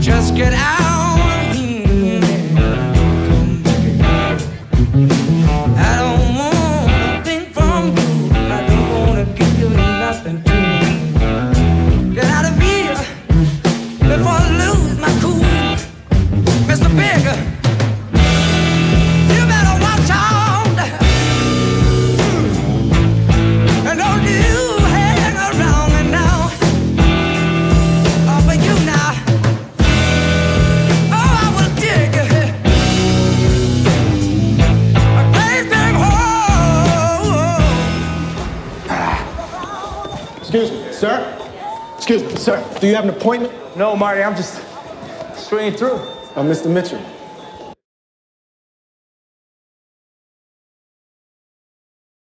Just get out. I don't want nothing from you. I don't wanna give you nothing to me. Get out of here before I lose my cool, Mr. Bigger. Excuse me, sir? Excuse me, sir. Do you have an appointment? No, Marty, I'm just straying through. Uh, Mr. Mitchell,